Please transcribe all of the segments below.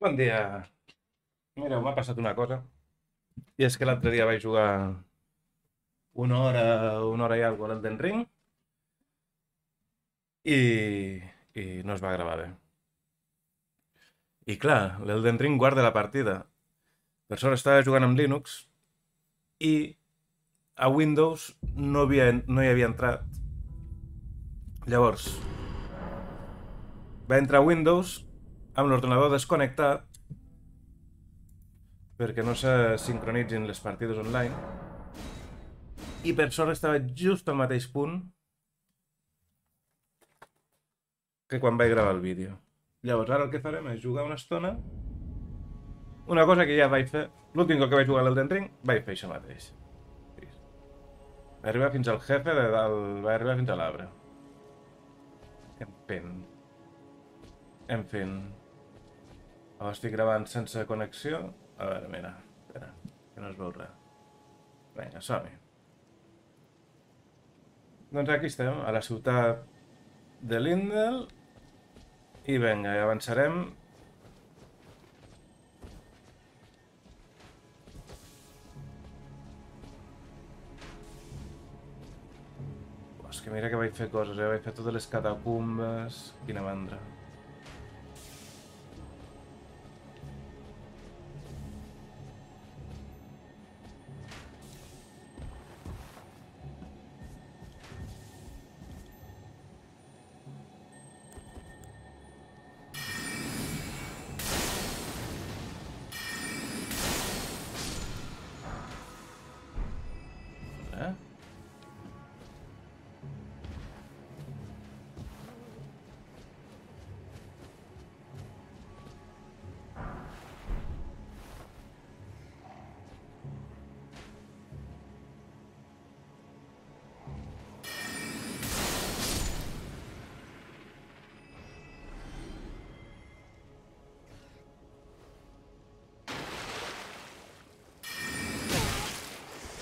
Bon dia. Mireu, m'ha passat una cosa. I és que l'altre dia vaig jugar una hora, una hora i alguna cosa a l'Elden Ring i, i no es va gravar bé. I clar, l'Elden Ring guarda la partida. Per sort estava jugant amb Linux i a Windows no, havia, no hi havia entrat. Llavors, va entrar a Windows amb l'ordinador desconnectat perquè no se sincronitzin les partides online i per sort estava just al mateix punt que quan vaig gravar el vídeo. Llavors ara el que farem és jugar una estona una cosa que ja vaig fer l'últim que vaig jugar a l'Elden Ring vaig fer això mateix. Vaig arribar fins al jefe de dalt, vaig arribar fins a l'arbre. En fin. En fin. Ho estic gravant sense connexió. A veure, mira. Espera, que no es veu res. Vinga, som-hi. Doncs aquí estem, a la ciutat de Lindel. I vinga, avançarem. Que mira que vaig fer coses, eh? Vaig fer totes les catacumbes... Quina mandra.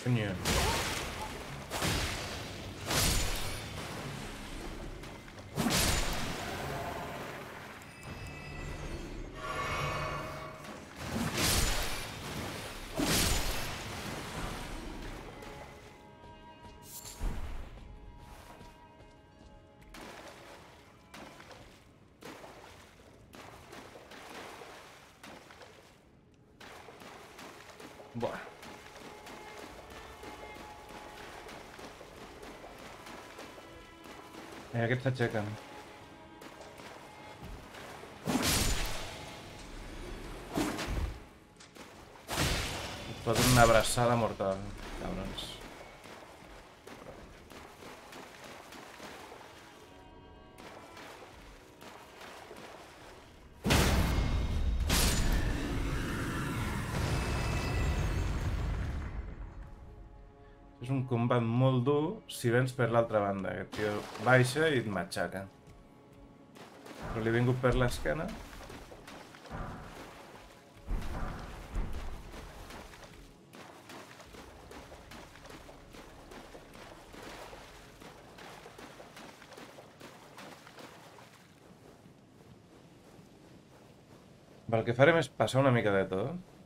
can you? What? Mira, aquests s'aixequen. Et foten una abraçada mortal, És un combat molt dur si vens per l'altra banda. Aquest tio baixa i et matxaca. Però li he vingut per l'esquena. El que farem és passar una mica de tot.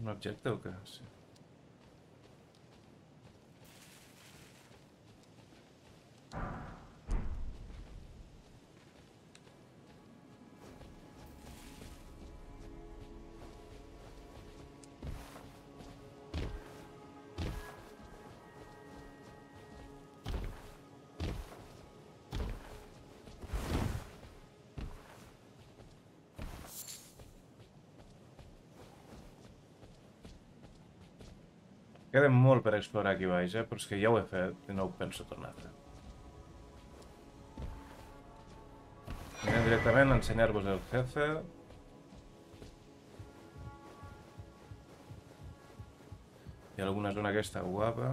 Un objecte o? Sí. queda molt per explorar aquí baix, eh? però és que ja ho he fet i no ho penso tornar a fer. Anem directament a ensenyar-vos el jefe. Hi ha alguna zona aquesta guapa.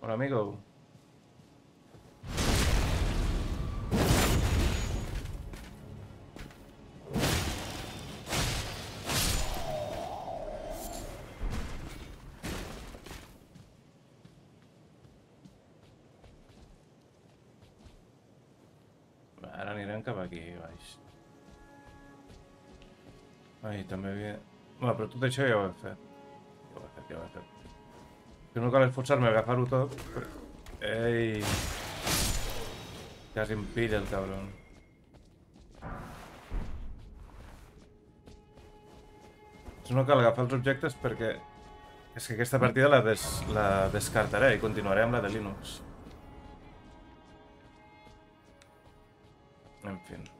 Bueno, amigo, Ai, també havia... Bueno, però tot això ja ho he fet. Ja ho he fet, ja ho he fet. Que no cal esforçar-me a agafar-ho tot. Ei! Quasi em pilla el cabron. No cal agafar els objectes perquè és que aquesta partida la, des, la descartaré i continuaré amb la de Linux. En fi.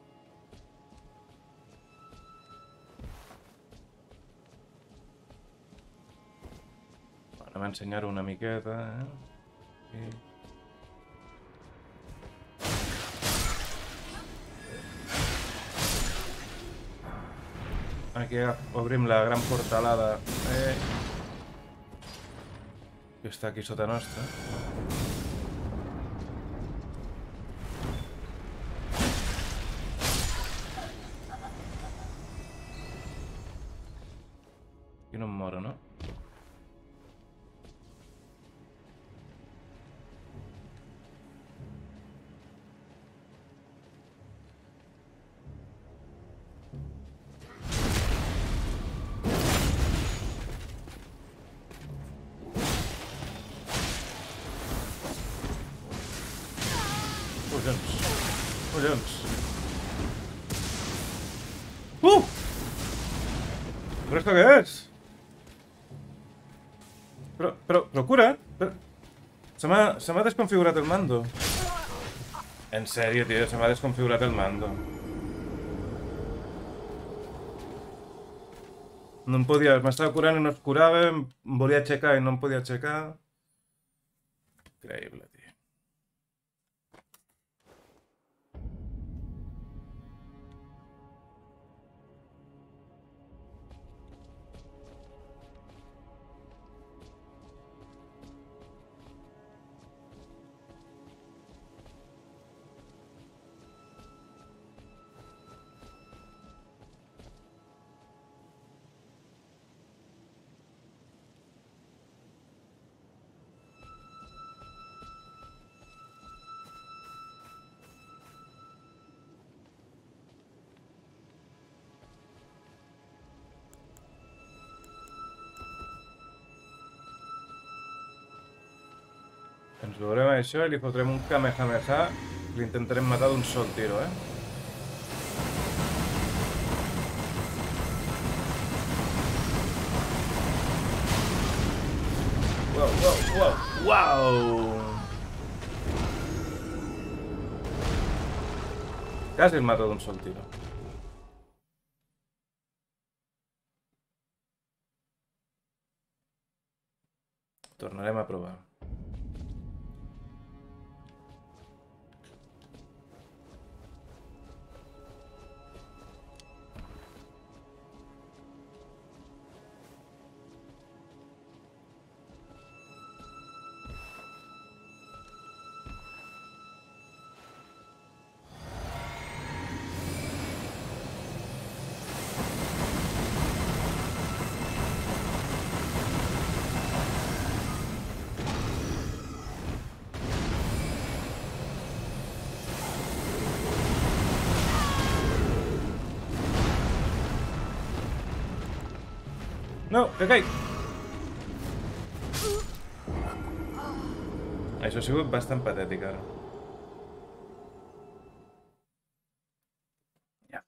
Anem a ensenyar-ho una miqueta, eh? I... Aquí obrim la gran portalada. Eh? Que està aquí sota nostra. Se m'ha se m'ha desconfigurat el mando. En sèrio, tio, se m'ha desconfigurat el mando. No em podia... M'estava curant i no es curava, em volia aixecar i no em podia aixecar. Increïble, tio. Ens veurem això i li fotrem un Kamehameha i l'intentarem matar d'un sol tiro, eh? Wow, wow, wow, wow! Quasi el mato d'un sol tiro. No, que caic! Això ha sigut bastant patètic, ara. Ja.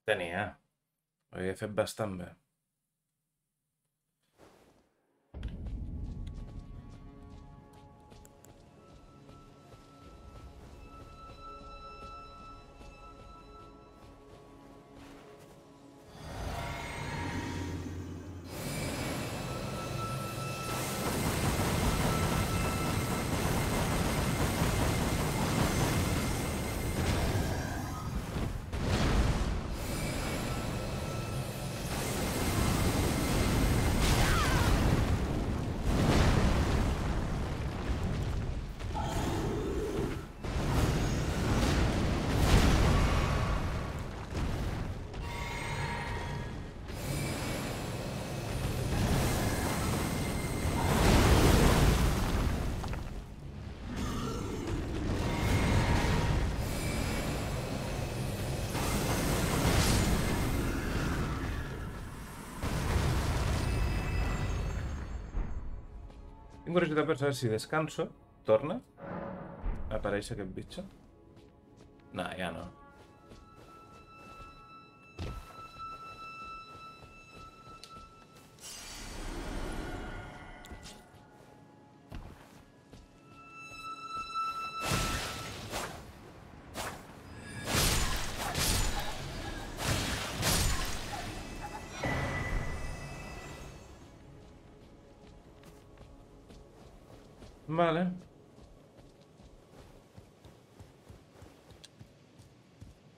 Tinc curiositat per saber si descanso, torna a aparèixer aquest bitxo. No, ja no.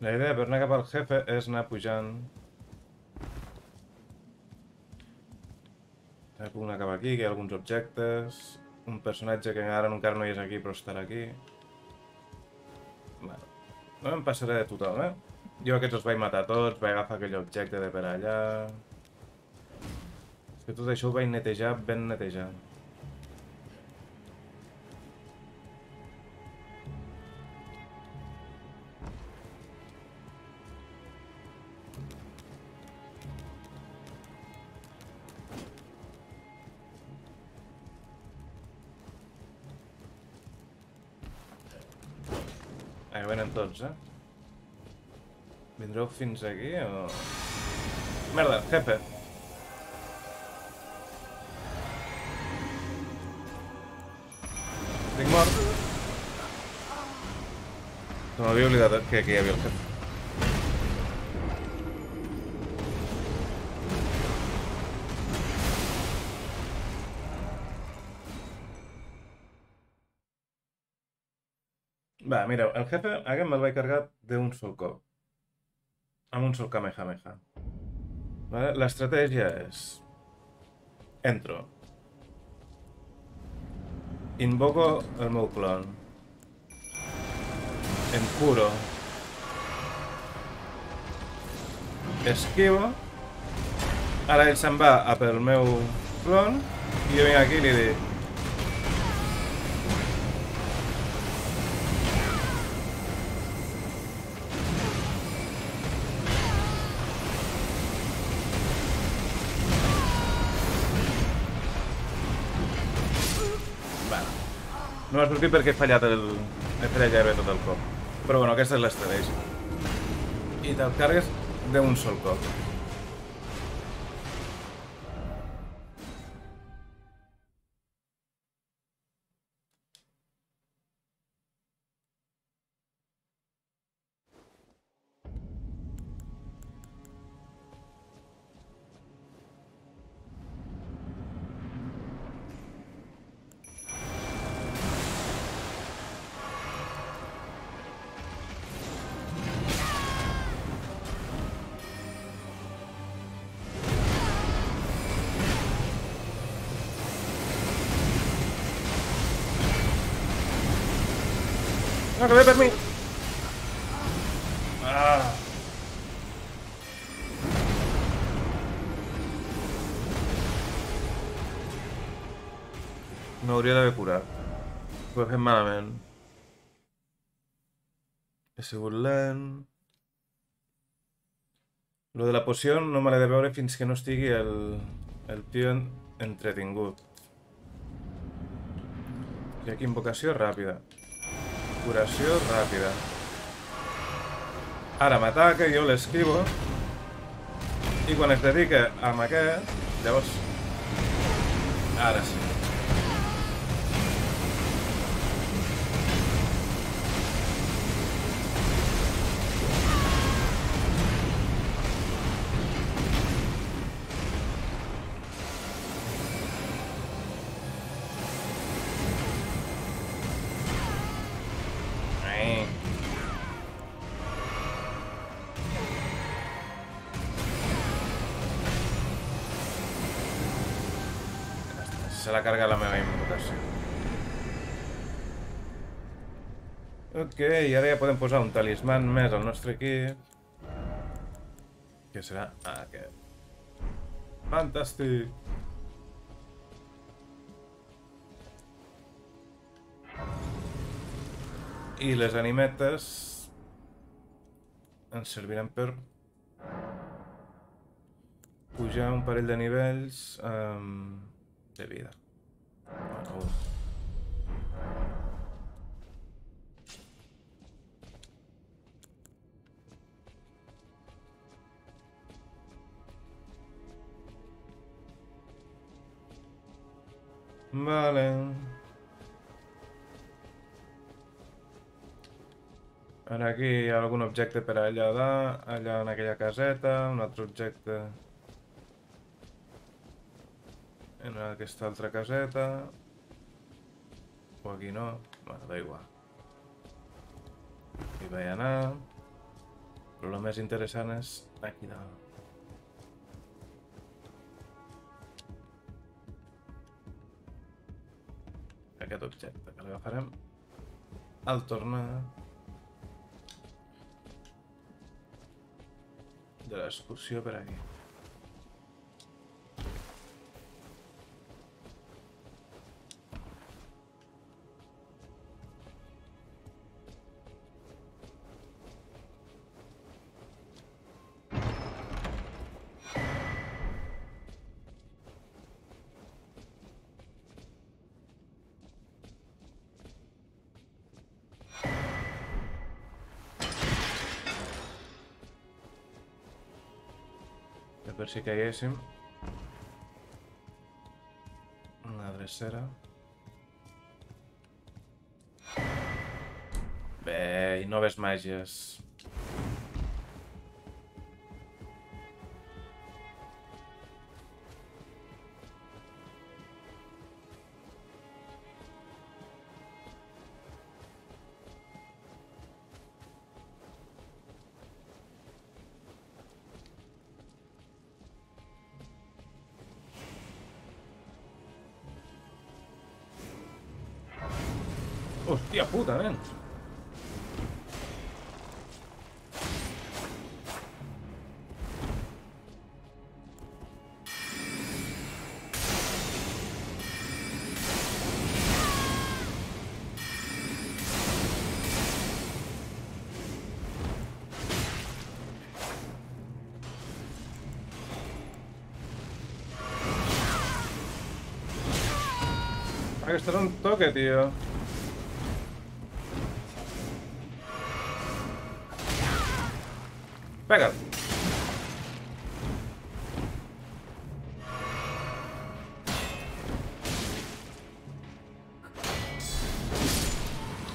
La idea per anar cap al jefe és anar pujant. Ara puc anar cap aquí, que hi ha alguns objectes. Un personatge que ara encara no hi és aquí, però estarà aquí. Bueno, no em passaré de tothom, eh? Jo aquests els vaig matar tots, vaig agafar aquell objecte de per allà... És que tot això ho vaig netejar ben netejat. Eh? Vindreu fins aquí o... Merda, jefe. Estic mort. Se m'havia oblidat que aquí hi havia el jefe. Mireu, el jefe aquest me'l vaig carregar d'un sol cop. Amb un sol Kamehameha. Vale? L'estratègia és... Entro. Invoco el meu clon. Em curo. Esquivo. Ara ell se'n va a pel meu clon i jo vinc aquí i li sortit perquè he fallat el... He fallat gairebé tot el cop. Però bueno, aquesta és l'estratègia. I te'l carregues d'un sol cop. No, que ve per mi! Ah. M'hauria d'haver curat. Ho he fet malament. He sigut lent. Lo de la poció no me l'he de veure fins que no estigui el, el tio en, entretingut. I aquí invocació ràpida. Curació ràpida. Ara m'ataca, jo l'esquivo. I quan es dedica amb aquest, llavors... Ara sí. Ok, i ara ja podem posar un talisman més al nostre equip. Que serà aquest. Fantàstic! I les animetes ens serviran per pujar un parell de nivells um, de vida. Bueno, Vale. Ara aquí hi ha algun objecte per allà, de, allà en aquella caseta, un altre objecte en aquesta altra caseta, o aquí no, bueno, da igual. Hi vaig anar, però el més interessant és aquí dalt. Objecte, que l'agafarem al tornar de l'excursió per aquí. Per si caiguéssim. Una drecera. Bé, i noves màgies. Que un toque, tio. Pega't.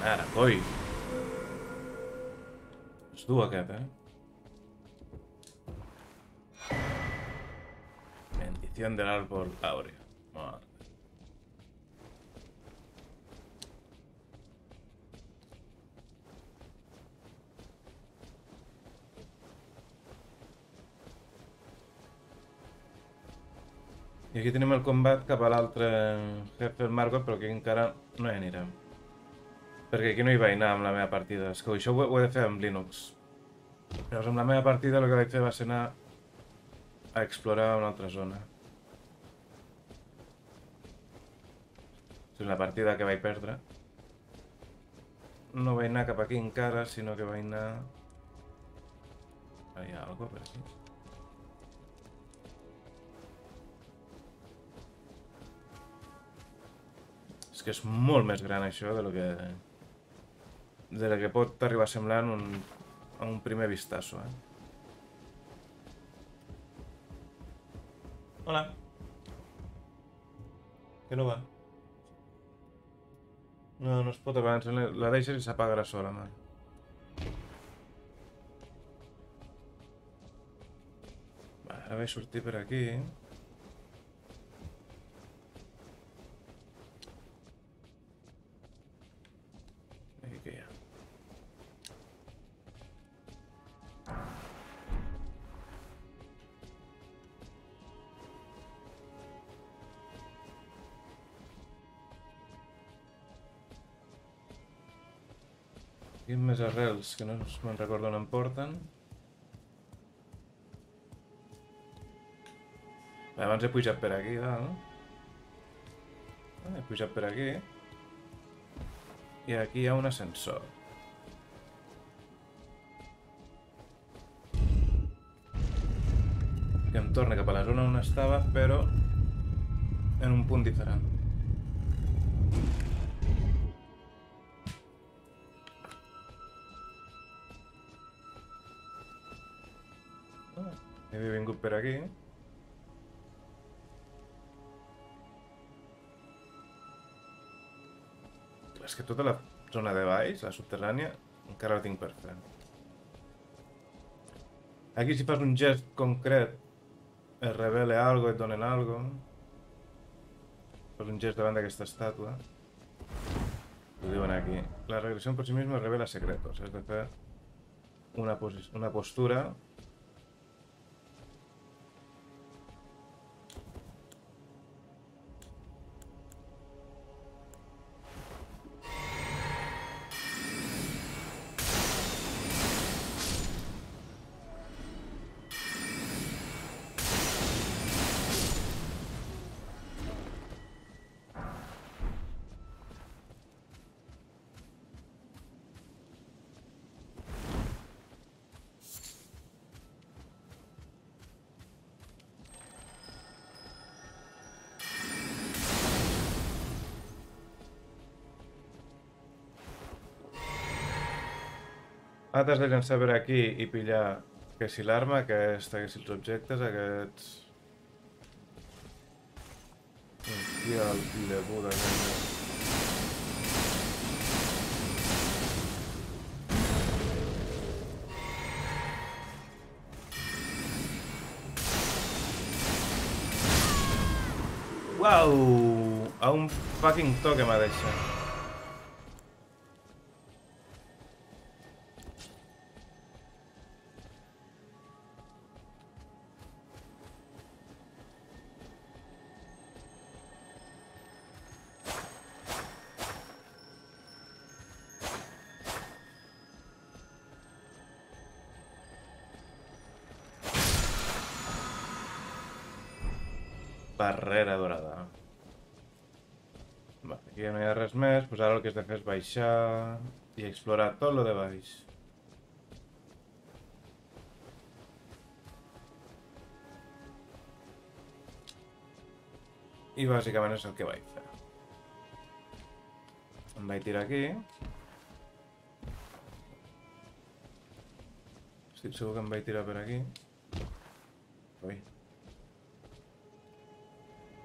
Ara, coi. És dur aquest, eh? Bendición del árbol áureo. Aquí tenim el combat cap a l'altre jefe, el Margot, però que encara no hi anirem. Perquè aquí no hi vaig anar amb la meva partida. És que això ho, ho he de fer amb Linux. Llavors amb la meva partida el que vaig fer va ser anar a explorar una altra zona. És la partida que vaig perdre. No vaig anar cap aquí encara, sinó que vaig anar... Hi ha alguna per aquí? És que és molt més gran això de lo que... de lo que pot arribar a semblar en un, en un primer vistazo, eh? Hola. Que no va? No, no es pot avançar. La deixes i s'apagarà sola, man. Va, ara vaig sortir per. Aquí Aquí més arrels que no me'n recordo on em porten. Abans he pujat per aquí, dalt. Ah, He pujat per aquí. I aquí hi ha un ascensor. Que em torna cap a la zona on estava, però en un punt diferent. Havia vingut per aquí. És que tota la zona de baix, la subterrània, encara la tinc per fer. Aquí si fas un gest concret es revele algo, et donen algo. Fas un gest davant d'aquesta estàtua. Ho diuen aquí. La regresión por sí misma revela secretos. Has de fer una, una postura T'has de llançar per aquí i pillar que si l'arma, que si els objectes, aquests... Hòstia, el fill de puta, Uau! A un fucking toque m'ha deixat. Barrera dorada. Vale, aquí ja no hi ha res doncs ara el que has de fer és baixar i explorar tot lo de baix. I bàsicament és el que vaig fer. Em tirar aquí. Estic segur que em vaig tirar per aquí. Ui.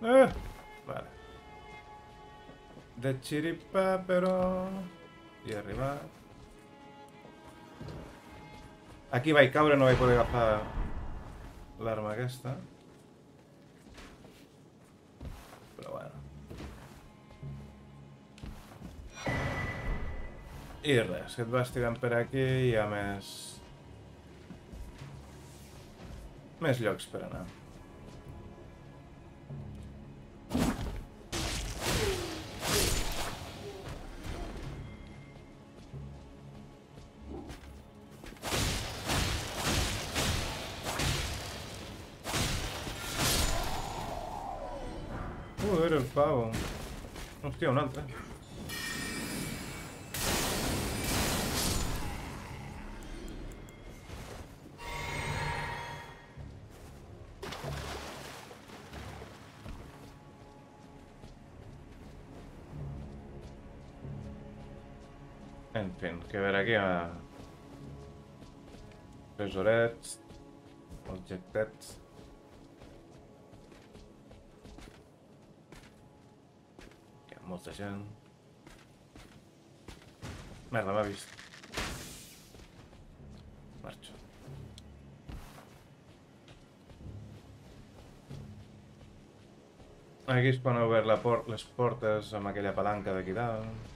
Eh, vale. De xiripa, però... I arribar. Aquí vaig caure, no vaig poder agafar l'arma aquesta. Però bueno. I res, que et vas tirant per aquí i hi ha més... Més llocs per anar. Hòstia, un altre. En fi, que veure aquí a... Tresorets, objectets... molta gent. Merda, m'ha vist. Marxo. Aquí es poden obrir la por les portes amb aquella palanca d'aquí dalt.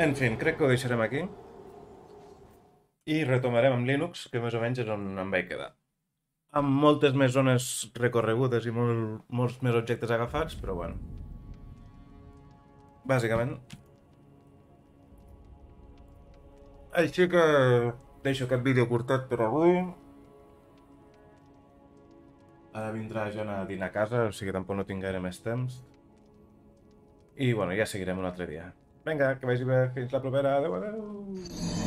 En fi, crec que ho deixarem aquí. I retomarem amb Linux, que més o menys és on em vaig quedar. Amb moltes més zones recorregudes i molt, molts més objectes agafats, però bueno. Bàsicament. Així que deixo aquest vídeo curtet per avui. Ara vindrà John a dinar a casa, o sigui que tampoc no tinc gaire més temps. I bueno, ja seguirem un altre dia. Vinga, que vagi bé. Fins la propera. Adéu, adéu.